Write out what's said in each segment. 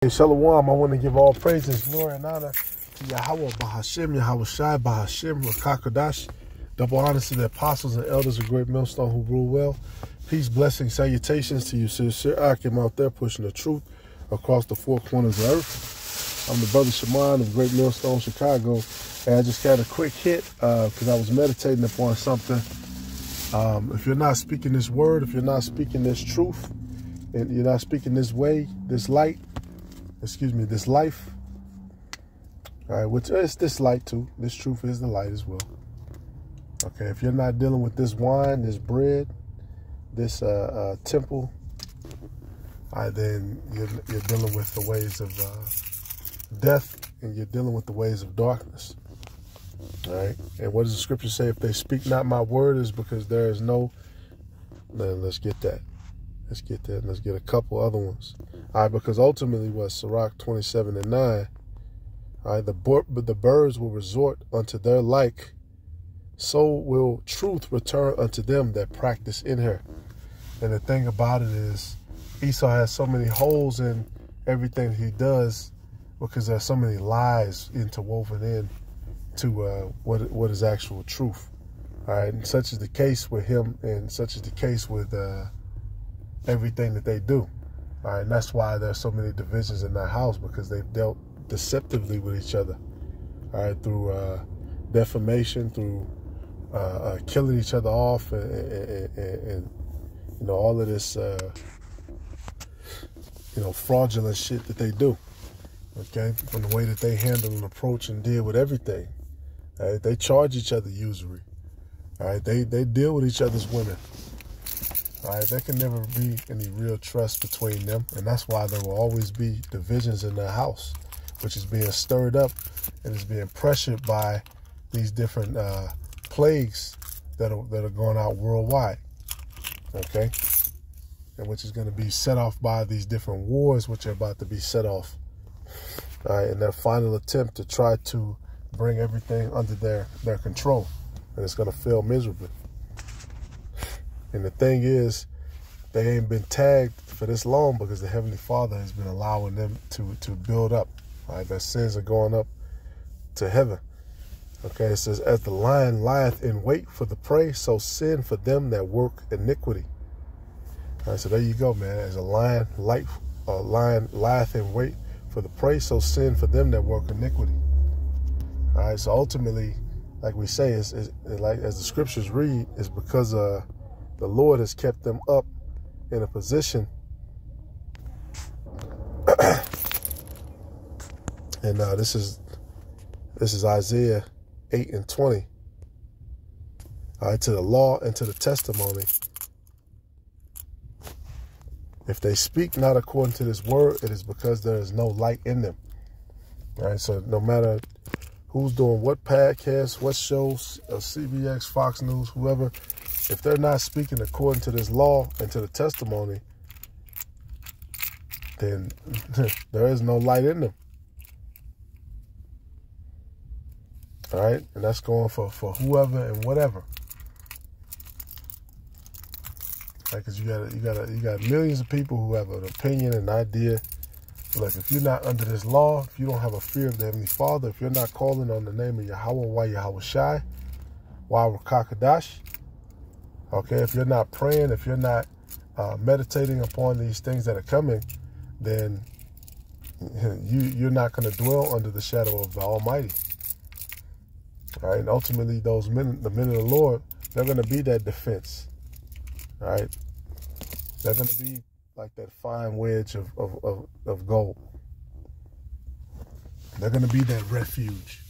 Hey, Shalom, I want to give all praises, glory, and honor to Yahweh, Bahashim, Yahweh Shai, Bahashim, Rakakadash. Double honors to the apostles and elders of Great Millstone who rule well. Peace, blessings, salutations to you, sincere Akim out there pushing the truth across the four corners of earth. I'm the brother Shaman of Great Millstone, Chicago, and I just got a quick hit because uh, I was meditating upon something. Um, if you're not speaking this word, if you're not speaking this truth, and you're not speaking this way, this light, excuse me, this life. All right, which is this light too. This truth is the light as well. Okay, if you're not dealing with this wine, this bread, this uh, uh, temple, right, then you're, you're dealing with the ways of uh, death and you're dealing with the ways of darkness. All right, and what does the scripture say? If they speak not my word, is because there is no. Then let's get that. Let's get that. Let's get a couple other ones. Right, because ultimately what Sirach 27 and 9, all right, the, the birds will resort unto their like, so will truth return unto them that practice in her. And the thing about it is, Esau has so many holes in everything he does because there's so many lies interwoven in to uh, what what is actual truth. All right, and such is the case with him, and such is the case with uh, everything that they do. All right, and that's why there's so many divisions in that house because they've dealt deceptively with each other. All right, through uh, defamation, through uh, uh, killing each other off, and, and, and, and, you know all of this, uh, you know, fraudulent shit that they do. Okay, from the way that they handle and approach and deal with everything. Right? They charge each other usury. All right, they they deal with each other's women. Right, there can never be any real trust between them, and that's why there will always be divisions in the house, which is being stirred up and is being pressured by these different uh, plagues that are that are going out worldwide. Okay, and which is going to be set off by these different wars, which are about to be set off. All right, in their final attempt to try to bring everything under their their control, and it's going to fail miserably. And the thing is, they ain't been tagged for this long because the Heavenly Father has been allowing them to to build up. Right? Their sins are going up to heaven. Okay, it says, As the lion lieth in wait for the prey, so sin for them that work iniquity. All right, so there you go, man. As a lion light a lion lieth in wait for the prey, so sin for them that work iniquity. All right, so ultimately, like we say, is like as the scriptures read, is because uh the Lord has kept them up in a position. and uh, this is this is Isaiah 8 and 20. All right, to the law and to the testimony. If they speak not according to this word, it is because there is no light in them. All right, so no matter who's doing what podcast, what shows, uh, CBX, Fox News, whoever, if they're not speaking according to this law and to the testimony, then there is no light in them. All right, and that's going for for whoever and whatever. Like, cause you got you got you got millions of people who have an opinion and idea. Look, if you're not under this law, if you don't have a fear of the Heavenly Father, if you're not calling on the name of Yahweh, why Yahweh Shai, why Rakakadash, Okay, if you're not praying, if you're not uh, meditating upon these things that are coming, then you you're not going to dwell under the shadow of the Almighty. All right, and ultimately, those men, the men of the Lord, they're going to be that defense. All right, they're going to be like that fine wedge of of, of, of gold. They're going to be that refuge.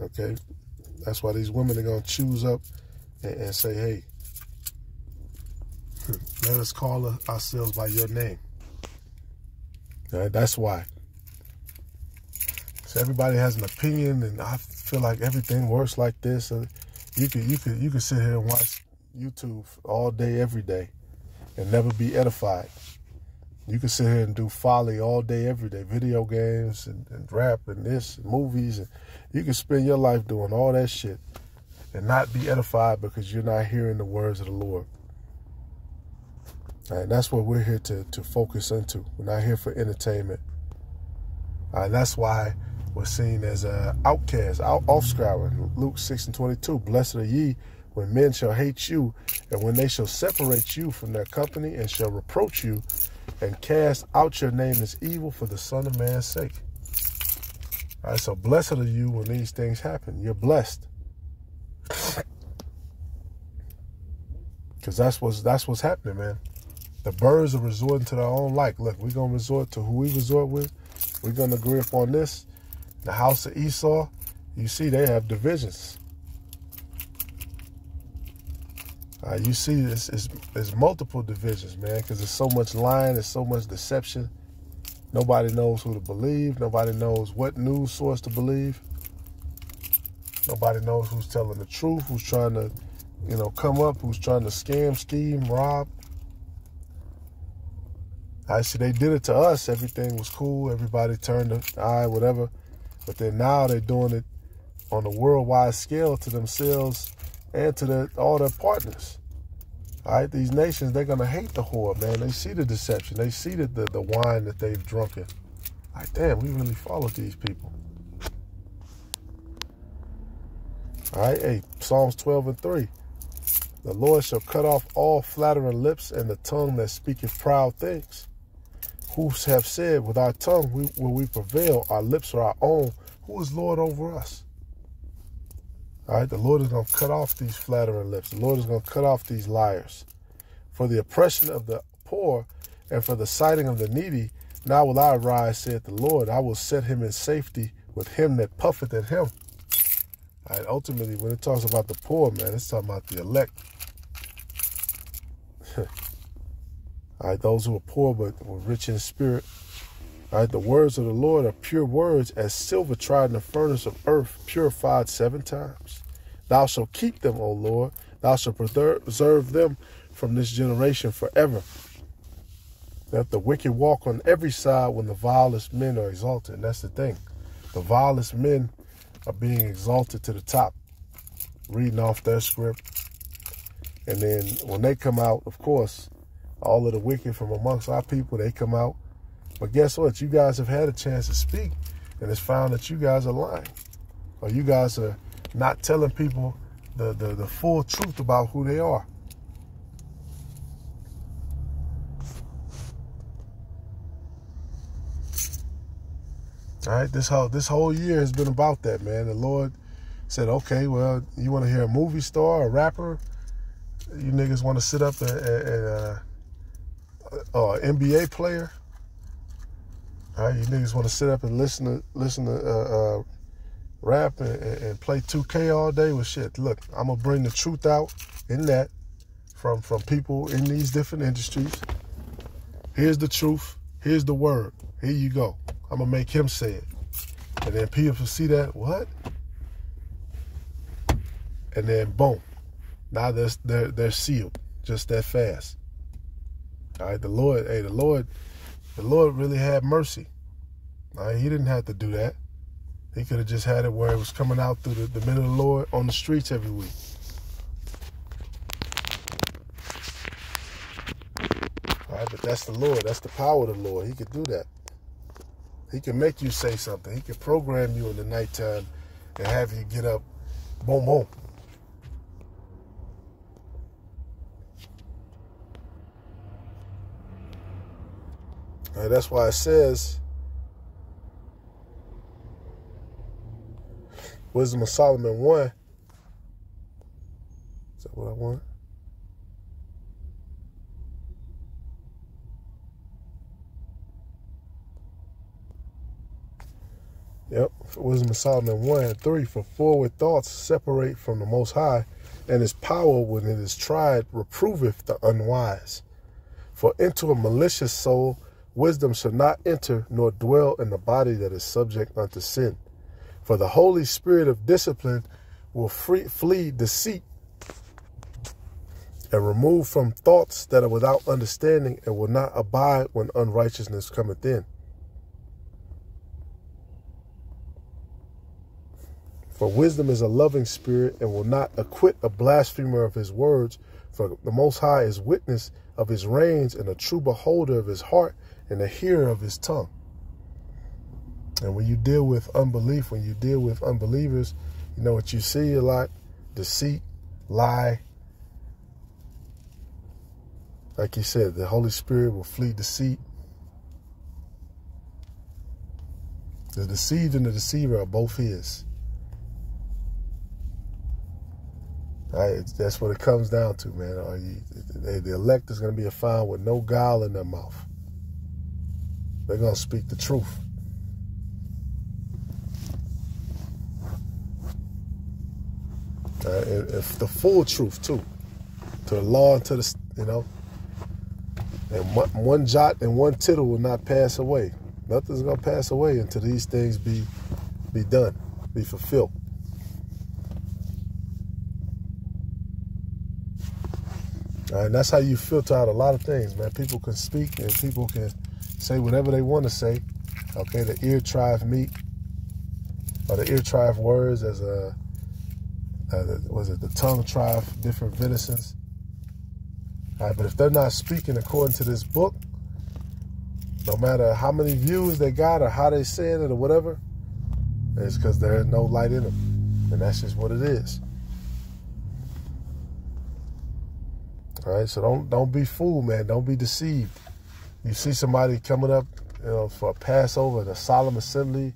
Okay, that's why these women are going to choose up and, and say, hey, let us call ourselves by your name. That's why. So everybody has an opinion, and I feel like everything works like this. And you could you could you could sit here and watch YouTube all day, every day, and never be edified. You can sit here and do folly all day, every day, video games and, and rap and this, and movies, and you can spend your life doing all that shit and not be edified because you're not hearing the words of the Lord. And that's what we're here to, to focus into. We're not here for entertainment. And that's why we're seen as an outcast, out, offscouring. Luke 6 and 22. Blessed are ye when men shall hate you, and when they shall separate you from their company, and shall reproach you, and cast out your name as evil for the Son of Man's sake. All right, so blessed are you when these things happen. You're blessed. Cause that's what's that's what's happening, man. The birds are resorting to their own like. Look, we're gonna resort to who we resort with. We're gonna agree upon this. The house of Esau, you see they have divisions. Uh, you see, this is it's multiple divisions, man, because there's so much lying, there's so much deception. Nobody knows who to believe. Nobody knows what news source to believe. Nobody knows who's telling the truth, who's trying to, you know, come up, who's trying to scam, scheme, rob. I see they did it to us. Everything was cool. Everybody turned an eye, whatever. But then now they're doing it on a worldwide scale to themselves and to their, all their partners. All right, these nations, they're going to hate the whore, man. They see the deception. They see the, the, the wine that they've drunken. Like, damn, we really followed these people. All right, hey, Psalms 12 and 3. The Lord shall cut off all flattering lips and the tongue that speaketh proud things. Who have said, with our tongue we, will we prevail, our lips are our own. Who is Lord over us? All right, the Lord is going to cut off these flattering lips. The Lord is going to cut off these liars. For the oppression of the poor and for the sighting of the needy, now will I arise, saith the Lord. I will set him in safety with him that puffeth at him. All right, ultimately, when it talks about the poor, man, it's talking about the elect. All right, those who are poor but were rich in spirit. The words of the Lord are pure words as silver tried in the furnace of earth, purified seven times. Thou shalt keep them, O Lord. Thou shalt preserve them from this generation forever. That the wicked walk on every side when the vilest men are exalted. And that's the thing. The vilest men are being exalted to the top, reading off their script. And then when they come out, of course, all of the wicked from amongst our people, they come out but guess what? You guys have had a chance to speak, and it's found that you guys are lying, or you guys are not telling people the, the, the full truth about who they are. All right, this whole this whole year has been about that, man. The Lord said, "Okay, well, you want to hear a movie star, a rapper? You niggas want to sit up and, uh, uh, NBA player? All right, you niggas want to sit up and listen to listen to uh, uh, rap and, and, play 2K all day? with shit. Look, I'm gonna bring the truth out in that from from people in these different industries. Here's the truth. Here's the word. Here you go. I'm gonna make him say it, and then people will see that what, and then boom, now they're they're, they're sealed just that fast. All right, the Lord. Hey, the Lord the Lord really had mercy. Right? He didn't have to do that. He could have just had it where it was coming out through the, the men of the Lord on the streets every week. All right, but that's the Lord. That's the power of the Lord. He could do that. He can make you say something. He can program you in the nighttime and have you get up, boom, boom. That's why it says, Wisdom of Solomon 1. Is that what I want? Yep. Wisdom of Solomon 1 and 3. For forward thoughts separate from the Most High, and his power, when it is tried, reproveth the unwise. For into a malicious soul Wisdom shall not enter nor dwell in the body that is subject unto sin. For the Holy Spirit of discipline will free, flee deceit and remove from thoughts that are without understanding and will not abide when unrighteousness cometh in. For wisdom is a loving spirit and will not acquit a blasphemer of his words. For the Most High is witness of his reins and a true beholder of his heart and a hearer of his tongue. And when you deal with unbelief, when you deal with unbelievers, you know what you see a lot? Deceit, lie. Like you said, the Holy Spirit will flee deceit. The deceived and the deceiver are both his. Right? That's what it comes down to, man. The elect is going to be found with no guile in their mouth. They're going to speak the truth. Uh, if the full truth too, to the law and to the you know, and one, one jot and one tittle will not pass away. Nothing's gonna pass away until these things be be done, be fulfilled. and that's how you filter out a lot of things, man. People can speak and people can say whatever they want to say. Okay, the ear trive meat or the ear trive words as a uh, was it the tongue tribe, different venisons. All right, but if they're not speaking according to this book, no matter how many views they got or how they saying it or whatever, it's because there's no light in them. And that's just what it is. All right, so don't don't be fooled, man. Don't be deceived. You see somebody coming up, you know, for a Passover, the solemn assembly,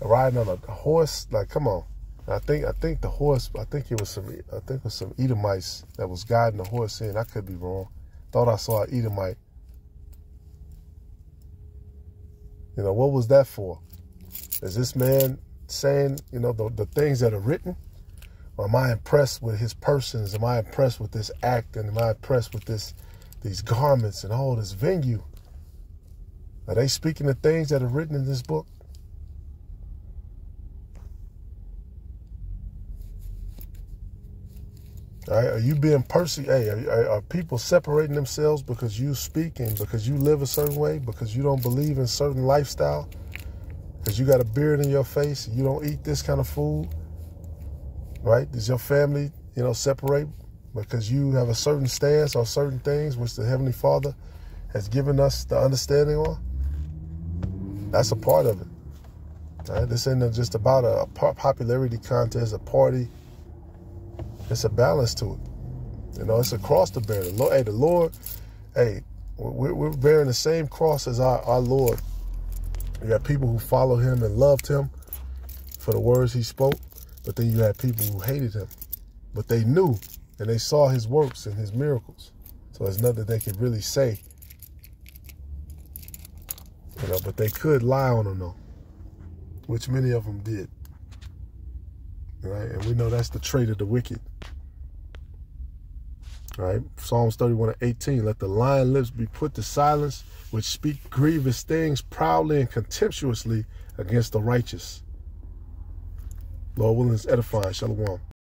riding on a horse. Like, come on. I think I think the horse. I think it was some. I think it was some Edomites that was guiding the horse in. I could be wrong. Thought I saw an Edomite. You know what was that for? Is this man saying you know the, the things that are written? Or am I impressed with his persons? Am I impressed with this act? And am I impressed with this these garments and all this venue? Are they speaking the things that are written in this book? Right? Are you being persecuted? Hey, are, are, people separating themselves because you speak and because you live a certain way, because you don't believe in certain lifestyle, because you got a beard in your face, you don't eat this kind of food, right? Does your family, you know, separate because you have a certain stance on certain things which the Heavenly Father has given us the understanding on? That's a part of it. Right? This ain't just about a popularity contest, a party it's a balance to it. You know, it's a cross to bear. Hey, the Lord, hey, we're, we're bearing the same cross as our, our Lord. You got people who follow him and loved him for the words he spoke, but then you had people who hated him. But they knew and they saw his works and his miracles. So there's nothing they could really say. You know, but they could lie on him though, which many of them did. Right? And we know that's the trait of the wicked. Right? Psalms 31 and 18. Let the lion lips be put to silence, which speak grievous things proudly and contemptuously against the righteous. Lord willing is edifying. Shalom.